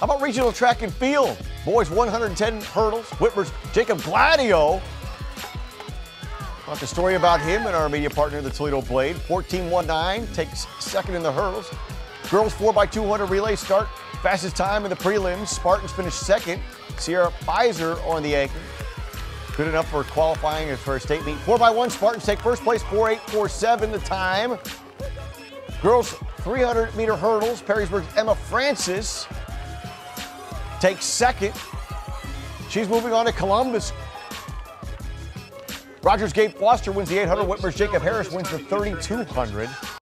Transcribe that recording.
How about regional track and field? Boys 110 hurdles. Whitmer's Jacob Gladio. Got the story about him and our media partner, the Toledo Blade. 14-1-9 takes second in the hurdles. Girls 4x200 relay start. Fastest time in the prelims. Spartans finished second. Sierra Pfizer on the anchor. Good enough for qualifying for a state meet. 4x1 Spartans take first place, 4.847 the time. Girls 300 meter hurdles. Perrysburg's Emma Francis takes second. She's moving on to Columbus. Rogers Gabe Foster wins the 800. Whitmer's Jacob Harris wins the 3200.